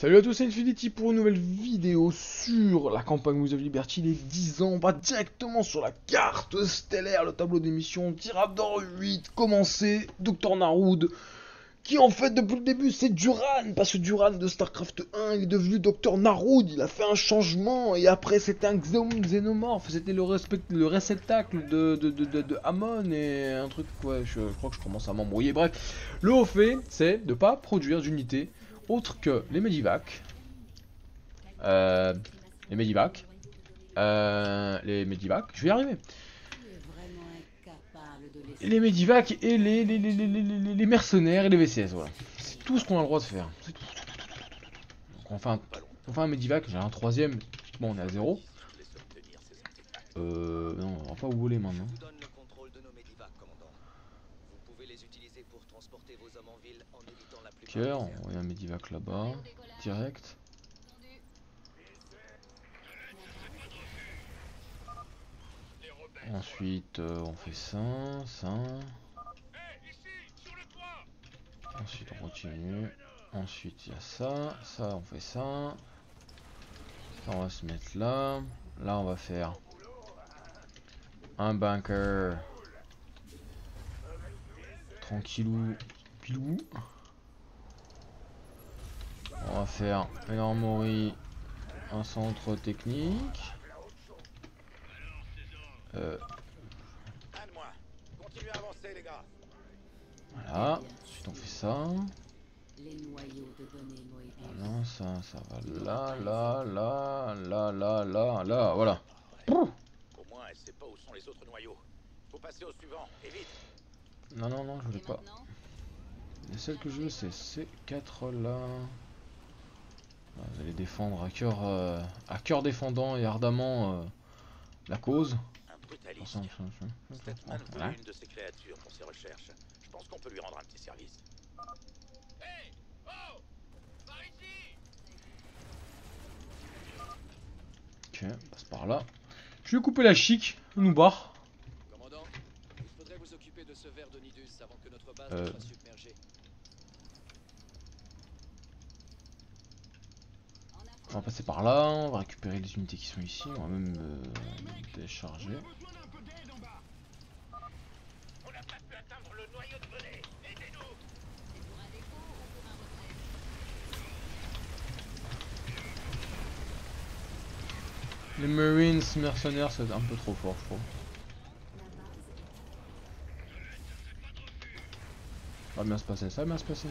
Salut à tous, c'est Infinity pour une nouvelle vidéo sur la campagne Wings of Liberty, les 10 ans. On va directement sur la carte stellaire, le tableau d'émission. Tyrabdor 8, commencé, Dr Naroud, qui en fait depuis le début c'est Duran, parce que Duran de StarCraft 1 il est devenu Dr Naroud, il a fait un changement, et après c'était un xénomorphe, c'était le, le réceptacle de, de, Hamon, et un truc, ouais, je, crois que je commence à m'embrouiller. Bref, le haut fait, c'est de pas produire d'unités autre que les Medivac, euh, les Medivac, euh, les Medivac, je vais y arriver. Les Medivac et les, les, les, les, mercenaires et les VCS, voilà. C'est tout ce qu'on a le droit de faire. Tout. Donc enfin, enfin un Medivac, j'ai un troisième, bon on est à zéro. Euh, non, on va pas voler maintenant. Ok, on a un Medivac là-bas, direct. Ensuite, euh, on fait ça, ça. Ensuite, on continue. Ensuite, il y a ça, ça, on fait ça. ça. On va se mettre là. Là, on va faire un bunker. Tranquillou, pilou. On va faire une armorie, un centre technique. Euh. Voilà, ensuite on fait ça. Voilà, ça, ça va là, là, là, là, là, là, là, voilà. Au moins, elle sait pas où sont les autres noyaux. Faut passer au suivant, et vite. Non, non, non, je voulais pas. Les celles que je veux, c'est ces quatre là. Vous allez défendre à cœur, euh, à cœur défendant et ardemment euh, la cause. Un brutaliste. Statman voilà. une de ces créatures pour ses recherches. Je pense qu'on peut lui rendre un petit service. Hey oh Par ici Ok, on passe par là. Je vais couper la chic, nous barre. Faudrait vous occuper de ce verre de Nidus avant que notre base euh... soit submergée. On va passer par là, on va récupérer les unités qui sont ici, on va même euh, décharger. Les Marines mercenaires c'est un peu trop fort je trouve. Va bien se passer, ça va bien se passer.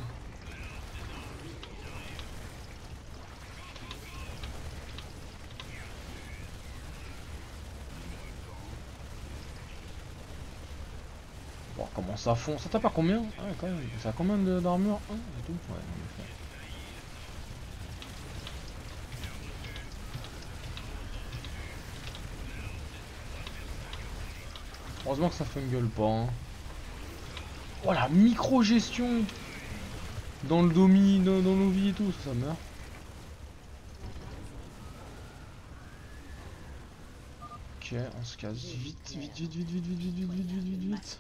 Bon, comment ça fond? Ça tape à combien? Ah ça a combien d'armure? 1 et tout? Heureusement que ça gueule pas. Hein. Oh la micro-gestion Dans le domi, dans, dans nos vies et tout, ça, ça meurt. Ok, on se casse vite, vite, vite, vite, vite, vite, vite, vite, vite, vite, vite, vite.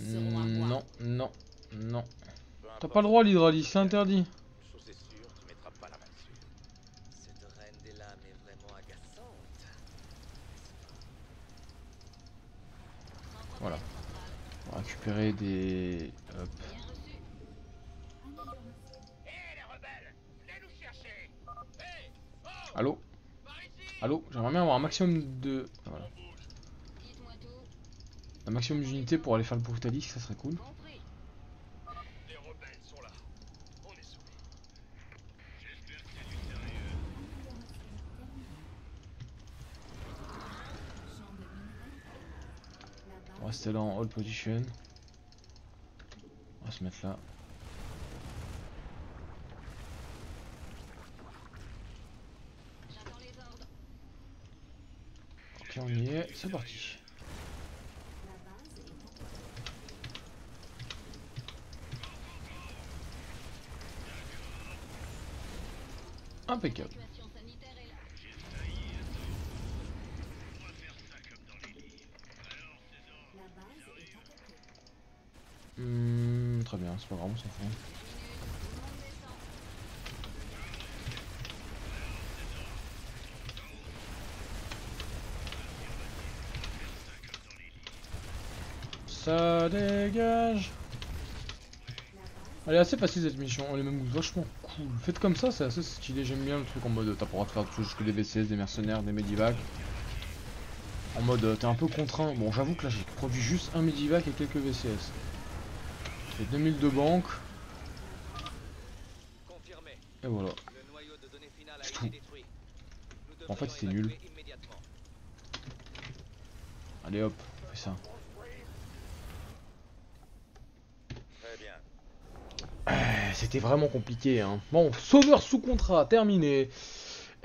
Mmh, non, non, non. T'as pas le droit l'hydralie, c'est interdit. Voilà. On va récupérer des... Hop. Allô? Allô? J'aimerais bien avoir un maximum de... Voilà. Un maximum d'unités pour aller faire le brutalisme, ça serait cool. On va rester là en hold position. On va se mettre là. Ok, on y est, c'est parti. Impeccable. Hmm, très bien, c'est pas grave, on s'en fout. Ça dégage Elle est assez facile cette mission, elle est même vachement cool. Faites comme ça, c'est assez stylé, j'aime bien le truc en mode t'as droit de faire tout jusque des VCS, des mercenaires, des medivacs. En mode t'es un peu contraint. Bon j'avoue que là j'ai produit juste un medivac et quelques VCS. J'ai 2000 de banque, Confirmé. et voilà. C'est tout. En fait, c'est nul. Allez hop, on fait ça. Euh, C'était vraiment compliqué hein. Bon, sauveur sous contrat, terminé.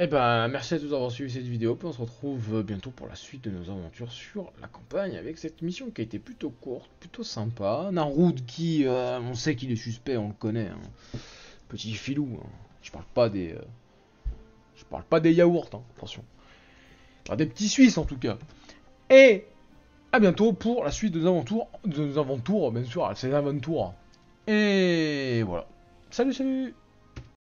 Eh ben, merci à tous d'avoir suivi cette vidéo, puis on se retrouve bientôt pour la suite de nos aventures sur la campagne avec cette mission qui a été plutôt courte, plutôt sympa. Narud qui, euh, on sait qu'il est suspect, on le connaît. hein. Petit filou. hein. Je parle pas des, euh, je parle pas des yaourts, hein, attention. Des petits Suisses en tout cas. Et à bientôt pour la suite de nos aventures, de nos aventures, bien sûr, c'est aventures. Et voilà. Salut, salut